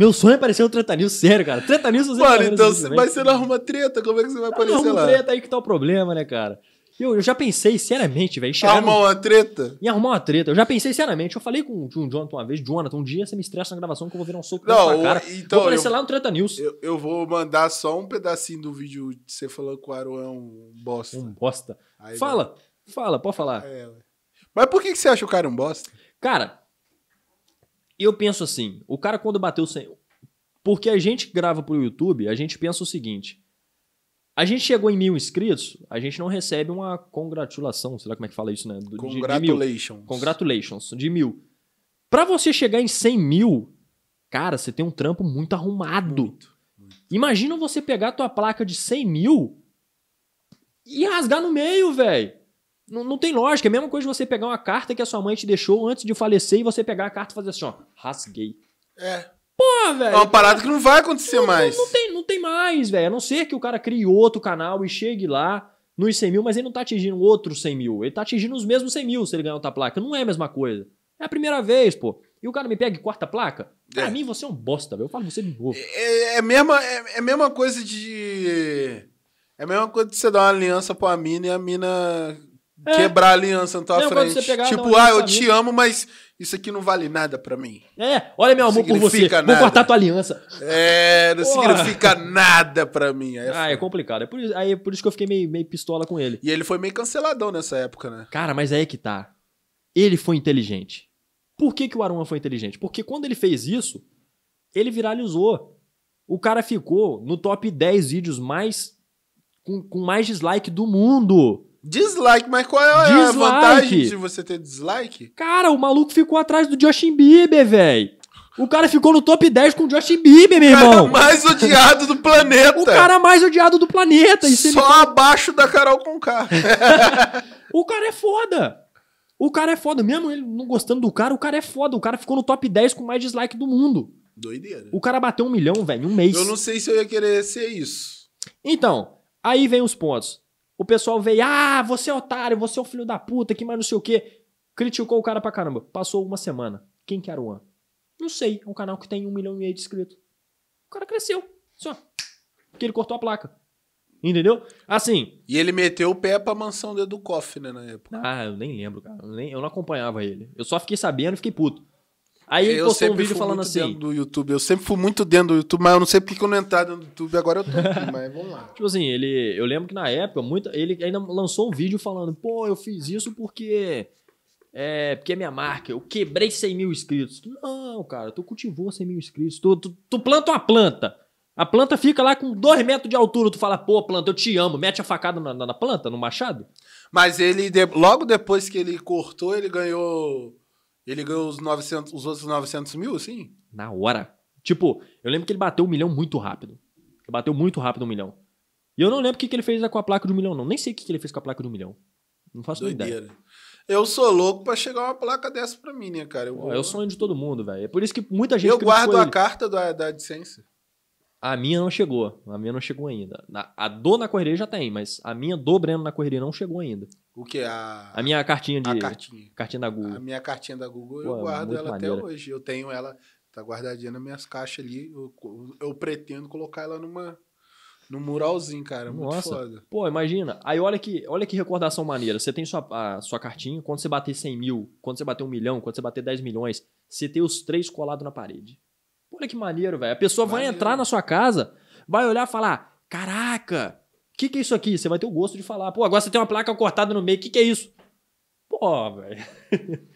Meu sonho é aparecer no Treta News, sério, cara. Treta News você Mano, então, você- mas você não arruma treta, como é que você vai aparecer Não, lá? treta aí que tá o problema, né, cara? Eu, eu já pensei, seriamente, velho, Arrumar uma treta? em arrumar uma treta. Eu já pensei seriamente. Eu falei com, o Jonathan uma vez, Jonathan, um dia você me estressa na gravação que eu vou virar um soco na Não, sua cara. então, vou aparecer eu- lá no Treta News. Eu, eu vou mandar só um pedacinho do vídeo de você falando que o Aaron é um bosta. Um bosta. Aí Fala, fala, pode falar. vai- É. Mas por que, que você acha o cara um bosta? Cara, eu penso assim, o cara quando bateu 100... Porque a gente grava pro YouTube, a gente pensa o seguinte, a gente chegou em mil inscritos, a gente não recebe uma congratulação, sei lá como é que fala isso, né? De- de mil. Congratulations. Congratulations, de mil. Pra você chegar em 100 mil, cara, você tem um trampo muito arrumado. Muito. Imagina você pegar a tua placa de 100 mil e rasgar no meio, velho. Não, não tem lógica. É a mesma coisa de você pegar uma carta que a sua mãe te deixou antes de falecer e você pegar a carta e fazer assim, ó, rasguei. É. Pô, É velho. uma parada que não vai acontecer mais. Não tem, não tem mais, velho. A não ser que o cara crie outro canal e chegue lá nos 100 mil, mas ele não tá atingindo outros 100 mil. Ele tá atingindo os mesmos 100 mil se ele ganhar outra placa. Não é a mesma coisa. É a primeira vez, pô. E o cara me pega e corta a placa? Pra É. mim, você é um bosta, velho. Eu falo você de novo. É, é, a mesma, é, é a mesma coisa de. É a mesma coisa de você dar uma aliança pra mina e a mina É. quebrar a aliança na tua de frente. pegar tipo, ah, aliança eu te amo, mas isso aqui não vale nada pra mim. É, olha meu amor por você. Significa Vou nada. cortar tua aliança. É, não Porra. significa nada pra mim. É Ah, é complicado. É por isso, aí é por isso que eu fiquei meio, meio pistola com ele. E ele foi meio canceladão nessa época, né? Cara, mas aí é que tá. Ele foi inteligente. Por que, que o Aruma foi inteligente? Porque quando ele fez isso, ele viralizou. O cara ficou no top 10 vídeos mais. com, com mais dislike do mundo. Dislike, mas qual é a Dislike. vantagem de você ter dislike? Cara, o maluco ficou atrás do Justin Bieber, velho. O cara ficou no top 10 com o Justin Bieber, meu O cara irmão. mais odiado do planeta. O cara mais odiado do planeta. E Só abaixo da Carol Conká. O cara é foda. O cara é foda. Mesmo ele não gostando do cara, o cara é foda. O cara ficou no top 10 com mais dislike do mundo. Doideira. O cara bateu um milhão, velho, em um mês. Eu não sei se eu ia querer ser isso. Então, aí vem os pontos. O pessoal veio, ah, você é otário, você é um filho da puta, que mais não sei o quê. Criticou o cara pra caramba. Passou uma semana. Quem que era o An? Não sei. É um canal que tem um milhão e meio de inscritos. O cara cresceu. Só. Porque ele cortou a placa. Entendeu? Assim. E ele meteu o pé pra mansão do Koff, né, na época. Ah, eu nem lembro, cara. Eu, nem, eu não acompanhava ele. Eu só fiquei sabendo e fiquei puto. Aí ele eu postou um vídeo falando muito assim. do YouTube. Eu sempre fui muito dentro do YouTube, mas eu não sei porque que eu não entrar dentro do YouTube. Agora eu tô aqui, mas vamos lá. Tipo assim, ele, eu lembro que na época, muita, ele ainda lançou um vídeo falando, pô, eu fiz isso porque é, porque é minha marca, eu quebrei 100 mil inscritos. Não, cara, tu cultivou 100 mil inscritos, tu, tu, tu planta uma planta, a planta fica lá com 2 metros de altura, tu fala, pô, planta, eu te amo, mete a facada na, na- na planta, no machado. Mas ele, de- logo depois que ele cortou, ele ganhou. Ele ganhou os, 900, os outros 900 mil, assim? Na hora. Tipo, eu lembro que ele bateu um milhão muito rápido. Ele bateu muito rápido um milhão. E eu não lembro o que, que ele fez com a placa de um milhão, não. Nem sei o que, que ele fez com a placa de um milhão. Não faço nem ideia. Doideira. Eu sou louco pra chegar uma placa dessa pra mim, né, cara? Eu, Pô, vou- é o sonho de todo mundo, velho. É por isso que muita gente eu guardo a ele. carta da, da AdSense. A minha não chegou. A minha não chegou ainda. Na- A do na correria já tem, mas a minha do Breno na correria não chegou ainda. O que? A, A minha cartinha de. a cartinha. cartinha da Google. A minha cartinha da Google, Pô, eu guardo muito ela até maneira. hoje. Eu tenho ela, tá guardadinha nas minhas caixas ali. Eu, eu pretendo colocar ela numa, num muralzinho, cara. Muito Nossa. foda. Pô, imagina. Aí olha que, olha que recordação maneira. Você tem sua, a sua cartinha, quando você bater 100 mil, quando você bater um milhão, quando você bater 10 milhões, você tem os três colados na parede. Olha que maneiro, velho. A pessoa vai Maneiro. entrar na sua casa, vai olhar e falar: Caraca, o que, que é isso aqui? Você vai ter o gosto de falar. Pô, agora você tem uma placa cortada no meio, o que, que é isso? Pô, velho.